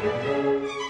Música